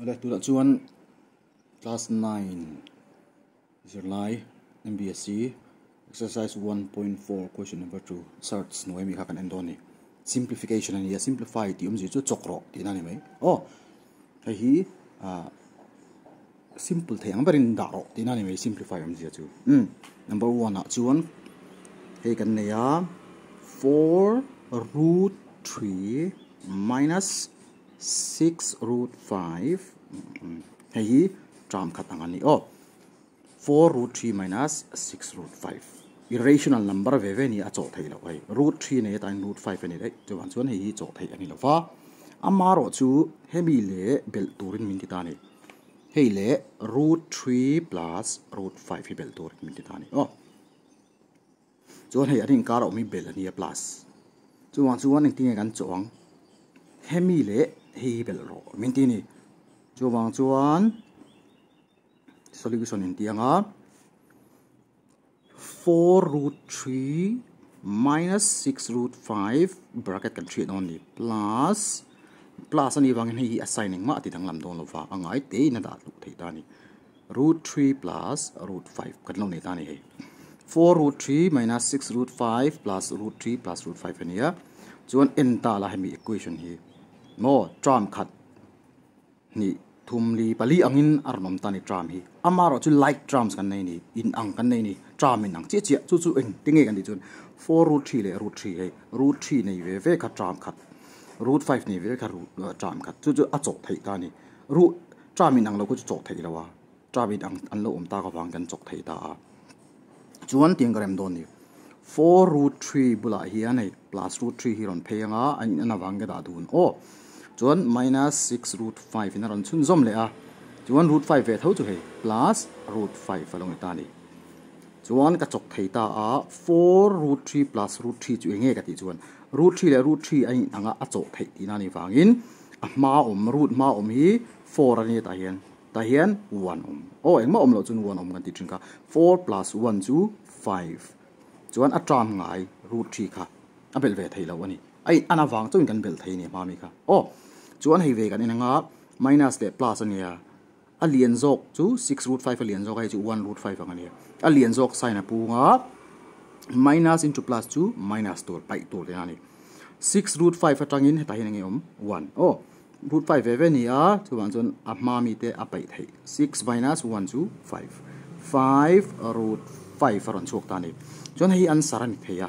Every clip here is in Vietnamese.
Ole tu la chuan class 9 zirlai MBSC exercise 1.4 question number 2 search no mi khakan endoni simplification ani simplify ti um ji chu chokro ti na ni mai oh thai hi a simple thei ang barin da ro ti na ni mai simplify um ji chu um number 1 a chuan he kan ne ya 4 root 3 minus 6 root 5 hei tram khat angani oh 4 root 3 minus 6 root 5 irrational number ve ve ni a chaw thei lo ai root 3 ne ta root 5 ani dai chu wan chuan hei chaw thei ani lo wa amaro chu hemi le bel turin min ti ta ni hei le root 3 plus root 5 hi bel turin min ti ta ni oh chuan hei arin kar mi bel ani plus chu wan chuan eng tinge kan chawang hemi le hi bel ro min ti ni chu wang chuan solution in tianga. 4 root 3 minus 6 root 5 bracket kan treat only plus. Plus ani wang hi assigning ma ti dang lam don lo wa angai te na da lu thei ta ni. Root 3 plus root 5 kan lo ne ta ni he 4 root 3 minus 6 root 5 plus root 3 plus root 5 ani ya. Chuan n ta la hemi equation hi โมจามขัดนี่ทุมลีปลีอังอินอารมณ์ตานี่จามฮีอามาเราจุไลค์จามกันในนี่อินอังกันในนี่จามินังเจี๊ยเจี๊ยจู่จู่เองติงเงกันดิจุนโฟรูทีเลยรูทีเลยรูทีในเวเวขัดจามขัดรูทไฟในเวเวขัดรูจามขัดจู่จู่อจกไทยตานี่รูจามินังเราก็จะจกไทยแล้ววะจามินังอันเราอุ้มตากับฟังกันจกไทยตาจวนเตียงกระเรมโดนนี่ 4 root 3 bula hi anei plus root 3 hi ron pheanga an an awang ge da dun o chuan minus 6 root 5 in ron chun zom le a chuan root 5 ve tho chu hei plus root 5 along ta ni chuan ka chok thei ta a 4 root 3 plus root 3 chu nge ka ti chuan root 3 le root 3 ai anga a chok thei ti na ni wangin a ma om root ma om hi 4 ani ta hian ta hian 1 om oh engma om lo chun 1 om kan ti thin 4 plus 1 chu 5 จวนอัตรามไงรูทรีค่ะอันเป็นเวทไทยเราวันนี้ไออันวังจะเป็นกันเบลไทยเนี่ยมามีค่ะโอ้จวนให้เวกันเองนะครับ minus เด plus เนี่ยอันเลียนโจกจู six root five อเลียนโจกไอจู one root five อันนี้อเลียนโจกซน์นะปูงับ minus into plus จู minus ตัวไปตัวเลยนะนี่ six root five ตั้งยินให้ตายยังไงอม one โอ้ root five เวเวนี่อะจูวันจนอับมามีเตอับไปไทย six minus one จู five five root five ฝรั่งโชคตานี่ chon hei an sarani theya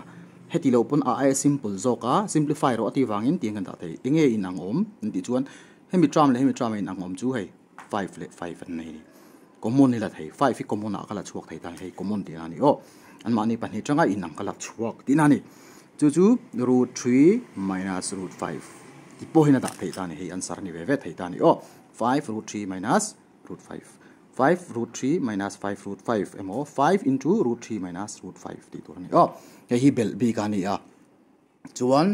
heti lo pun a ai simple zoka simplify ro ati wangin tiang kan ta thei enge in ang om ti chuan. Hemi tram le, hemi tram in ang om chu hei. 5 le 5 an nei common ni la thei. 5 fi common a kala chuak thei ta hei. Common ti ani o, an ma ni pan hi changa in ang kala chuak ti na ni. Chu chu, root 3 minus root 5 ti po hina da thei ta ni hei. An sar ni ve ve thei ta ni. O 5 root 3 minus root 5 5 root 3 minus 5 root 5 emo 5 into root 3 minus root 5 ti tur ni o he hi bel bi ka ni a chuan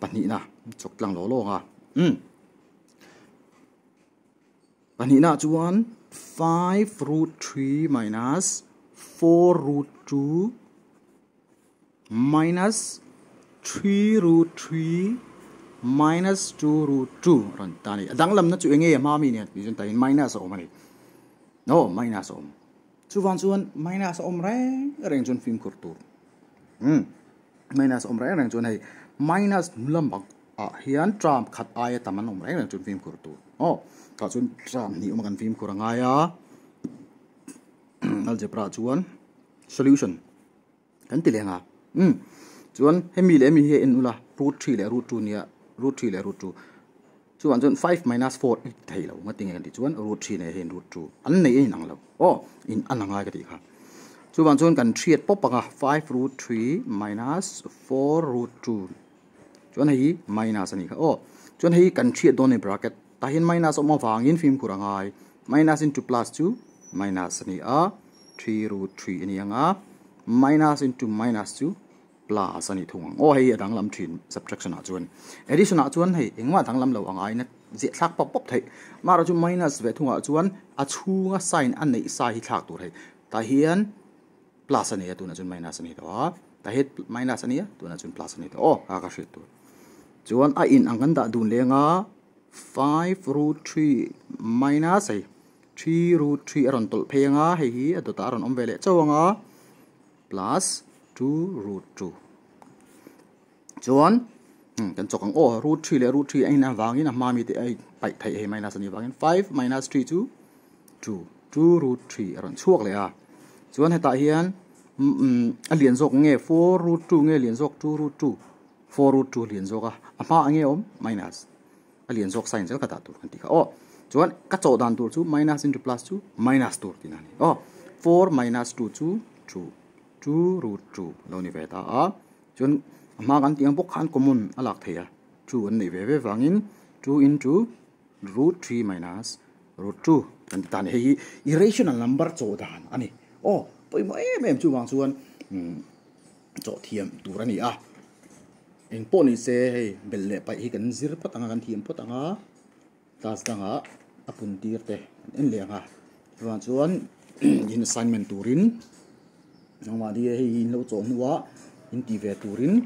pani na chok tlang lo lo nga um pani na chuan 5 root 3 minus 4 root 2 minus 3 root 3 minus 2 root 2 ron tani adang lam na chu enge ma mi ne bi jun ta minus om ani no, minus om chu wan chuan minus om re reng chun film kur tur hm minus om re reng chun hai minus lam bak a à, hian tram khat ai taman om re reng chun phim kur tur o ka chun tram ni om kan phim kur anga ya algebra chuan solution. Kan ti lenga hm ừ. chuan hemi le mi he en ula root 3 le root 2 nia root 3 le root 2 chuan chuan 5 minus 4 i thei lo ma tinge kan ti chuan root 3 ne hen root 2 an nei in ang lo oh in an anga ka ti kha chuan chuan kan thiat pop panga 5 root 3 minus 4 root 2 chuan hei minus ani kha oh chuan hei kan thiat don ni bracket ta hin minus oma wangin phim kurangai minus into plus 2 minus ani a 3 root 3 ani anga minus into minus 2 plus ani thung o hei adang lam thin subtraction a chuan. Addition a chuan hei engwa dang lam lo angai na je thlak pop pop thei. Mara chu minus ve thunga chuan, a chhunga sign an nei sa hi thlak tur hei. Ta hian plus ani tu na chuan minus ani to ta het minus ani tu na chuan plus ani to o a. Ka hrit tu chuan a in angan da dun lenga 5 root 3 minus hei. 3 root 3 aron tol phenga hei hi adota aron om vele chawanga plus 2 root 2 chuan kan chokang o root 3 le root 3 aina wangin a mami te ai pai thai he minus ani wangin 5 minus 3 2 2 2 root 3 aron chuak le a chuan heta hian a lian zok nge 4 root 2 nge lian zok 2 root 2 4 root 2 lian zok a a ma nge om minus. A lian zok sign zel ka ta tur kan ti kha o chuan ka chaw dan tur chu minus into plus chu minus tur tin ani o 4 minus 2 chu 2 chú root 2 lo ni ve ta à, a chuan ma kan tiang bok khan common alak theya 2 à. an nei ve ve wangin 2 into root 3 minus root 2 kan tan he irrational number chaw dan ani o poi à mo em em chu wang chuan ừ, chaw thiam tur ani a eng po ni se hei bel le pai hi kan zir patanga kan thiam patanga tas tanga apun tir te en le nga wa chuan in assignment turin nangwa di hei in lo chaw nuwa in ti ve turin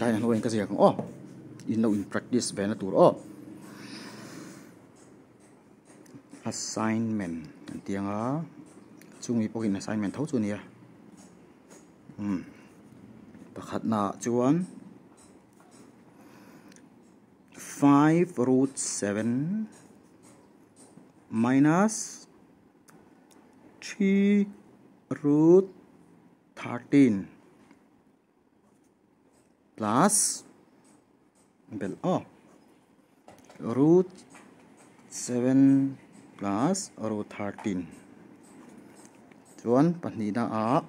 tai nan hoeng ka sia oh in lo in practice ve na tur oh assignment tianga chungi pokin assignment tho chu nia um pakhat na chuan 5 root 7 minus three root thirteen plus bell, O, root seven plus root thirteen. चुन पनीदा आ,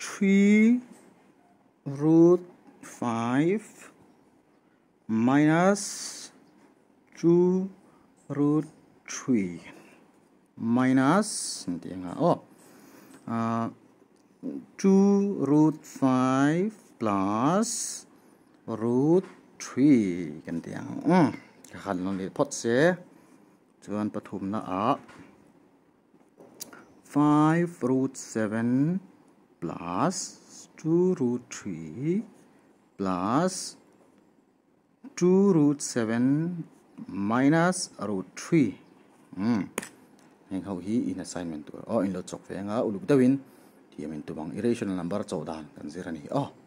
three root five minus 2 root 3 minus nanti nga oh. Uh, 2 root 5 plus root 3 kan tiang um khan lo le pot se chuan pathum na a 5 root 7 plus 2 root 3 plus 2 root 7 minus root 3 mm heng ho hi in assignment tur oh in lo chok ve nga uluk dawin thì mình tụi bằng irrational number chau dan kan zira ni oh.